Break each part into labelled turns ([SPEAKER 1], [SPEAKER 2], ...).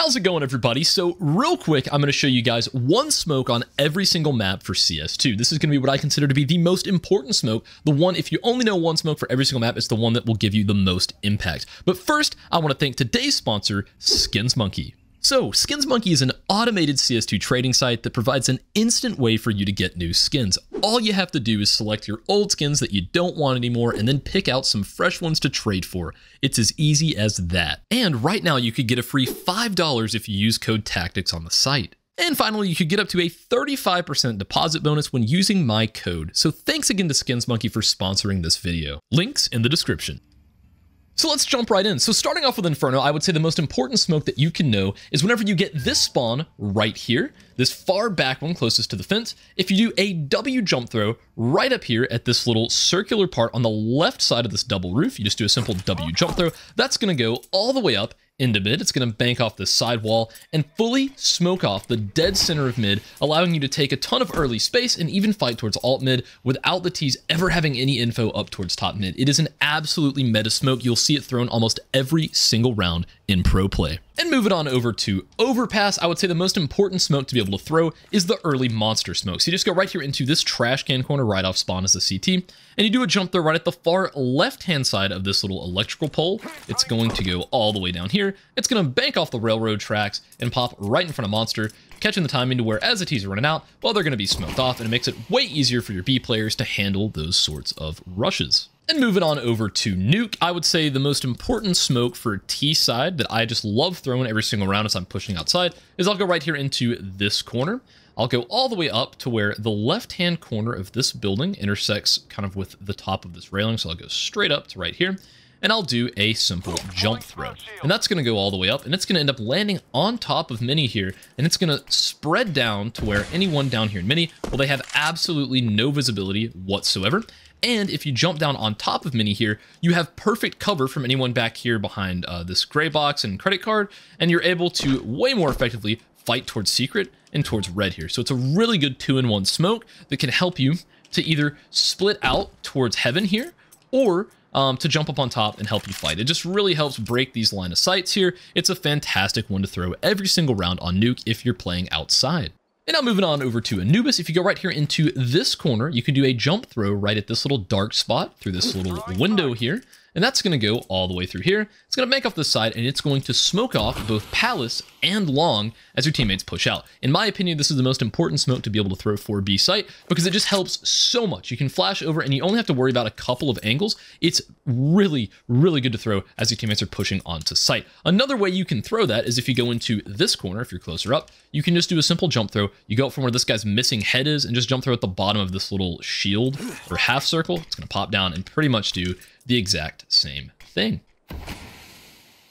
[SPEAKER 1] How's it going, everybody? So, real quick, I'm going to show you guys one smoke on every single map for CS2. This is going to be what I consider to be the most important smoke. The one, if you only know one smoke for every single map, it's the one that will give you the most impact. But first, I want to thank today's sponsor, Skins Monkey. So, Skins Monkey is an automated CS2 trading site that provides an instant way for you to get new skins. All you have to do is select your old skins that you don't want anymore and then pick out some fresh ones to trade for. It's as easy as that. And right now you could get a free $5 if you use code TACTICS on the site. And finally, you could get up to a 35% deposit bonus when using my code. So thanks again to Skins Monkey for sponsoring this video. Links in the description. So let's jump right in. So starting off with Inferno, I would say the most important smoke that you can know is whenever you get this spawn right here, this far back one closest to the fence, if you do a W jump throw right up here at this little circular part on the left side of this double roof, you just do a simple W jump throw, that's going to go all the way up into mid. It's going to bank off the sidewall and fully smoke off the dead center of mid, allowing you to take a ton of early space and even fight towards alt mid without the T's ever having any info up towards top mid. It is an absolutely meta smoke. You'll see it thrown almost every single round in pro play. And moving on over to Overpass, I would say the most important smoke to be able to throw is the early monster smoke. So you just go right here into this trash can corner right off spawn as a CT, and you do a jump throw right at the far left-hand side of this little electrical pole. It's going to go all the way down here. It's going to bank off the railroad tracks and pop right in front of Monster, catching the timing to where as the T's are running out, well, they're going to be smoked off, and it makes it way easier for your B players to handle those sorts of rushes. And moving on over to Nuke, I would say the most important smoke for T side that I just love throwing every single round as I'm pushing outside is I'll go right here into this corner. I'll go all the way up to where the left-hand corner of this building intersects kind of with the top of this railing. So I'll go straight up to right here and I'll do a simple jump throw. And that's going to go all the way up, and it's going to end up landing on top of Mini here, and it's going to spread down to where anyone down here in Mini, well, they have absolutely no visibility whatsoever. And if you jump down on top of Mini here, you have perfect cover from anyone back here behind uh, this gray box and credit card, and you're able to way more effectively fight towards secret and towards red here. So it's a really good two-in-one smoke that can help you to either split out towards heaven here, or um, to jump up on top and help you fight. It just really helps break these line of sights here. It's a fantastic one to throw every single round on Nuke if you're playing outside. And now moving on over to Anubis, if you go right here into this corner, you can do a jump throw right at this little dark spot through this little window here. And that's going to go all the way through here. It's going to make off this side, and it's going to smoke off both Palace and Long as your teammates push out. In my opinion, this is the most important smoke to be able to throw for B site because it just helps so much. You can flash over, and you only have to worry about a couple of angles. It's really, really good to throw as your teammates are pushing onto site. Another way you can throw that is if you go into this corner, if you're closer up, you can just do a simple jump throw. You go up from where this guy's missing head is and just jump throw at the bottom of this little shield or half circle. It's going to pop down and pretty much do the exact same thing.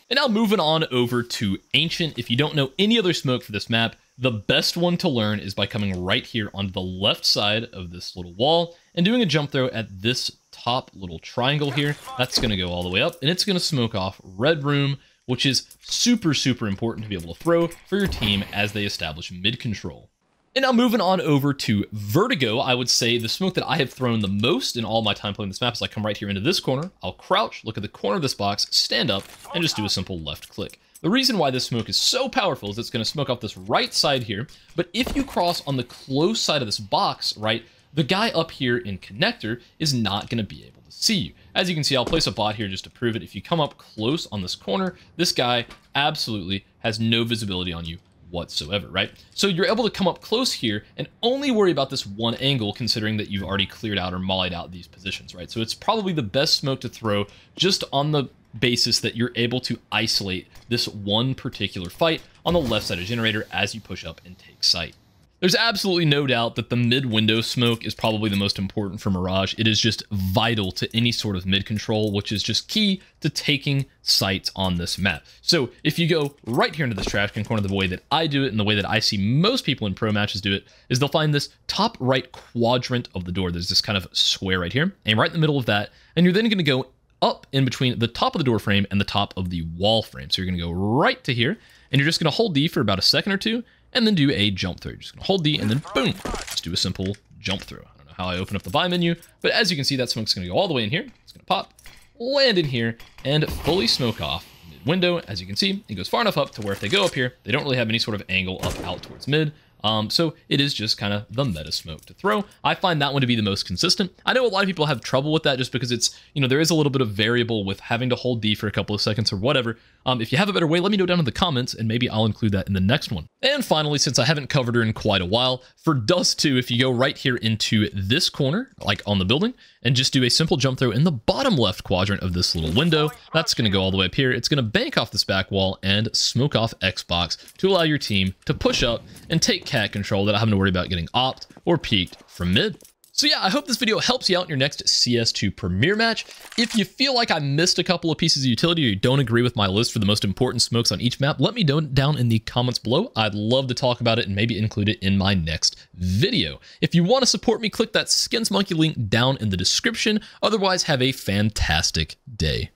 [SPEAKER 1] And now moving on over to Ancient. If you don't know any other smoke for this map, the best one to learn is by coming right here on the left side of this little wall and doing a jump throw at this top little triangle here. That's going to go all the way up and it's going to smoke off Red Room, which is super, super important to be able to throw for your team as they establish mid control. And now moving on over to Vertigo, I would say the smoke that I have thrown the most in all my time playing this map is I come right here into this corner, I'll crouch, look at the corner of this box, stand up, and just do a simple left click. The reason why this smoke is so powerful is it's going to smoke off this right side here, but if you cross on the close side of this box, right, the guy up here in connector is not going to be able to see you. As you can see, I'll place a bot here just to prove it. If you come up close on this corner, this guy absolutely has no visibility on you whatsoever, right? So you're able to come up close here and only worry about this one angle considering that you've already cleared out or mollied out these positions, right? So it's probably the best smoke to throw just on the basis that you're able to isolate this one particular fight on the left side of generator as you push up and take site. There's absolutely no doubt that the mid-window smoke is probably the most important for Mirage. It is just vital to any sort of mid control, which is just key to taking sites on this map. So if you go right here into this trash can corner, the way that I do it and the way that I see most people in pro matches do it is they'll find this top right quadrant of the door. There's this kind of square right here, and right in the middle of that, and you're then going to go up in between the top of the door frame and the top of the wall frame. So you're going to go right to here, and you're just going to hold D for about a second or two, and then do a jump throw. Just hold D and then boom, just do a simple jump throw. I don't know how I open up the buy menu, but as you can see, that smoke's gonna go all the way in here. It's gonna pop, land in here, and fully smoke off mid window. As you can see, it goes far enough up to where if they go up here, they don't really have any sort of angle up out towards mid. Um, so it is just kind of the meta smoke to throw. I find that one to be the most consistent. I know a lot of people have trouble with that just because it's, you know, there is a little bit of variable with having to hold D for a couple of seconds or whatever. Um, if you have a better way, let me know down in the comments and maybe I'll include that in the next one. And finally, since I haven't covered her in quite a while, for Dust 2, if you go right here into this corner, like on the building, and just do a simple jump throw in the bottom left quadrant of this little window, that's going to go all the way up here. It's going to bank off this back wall and smoke off Xbox to allow your team to push up and take cat control without having to worry about getting AWPed or peeked from mid. So yeah, I hope this video helps you out in your next CS2 Premier match. If you feel like I missed a couple of pieces of utility or you don't agree with my list for the most important smokes on each map, let me know down in the comments below. I'd love to talk about it and maybe include it in my next video. If you want to support me, click that Skins Monkey link down in the description. Otherwise, have a fantastic day.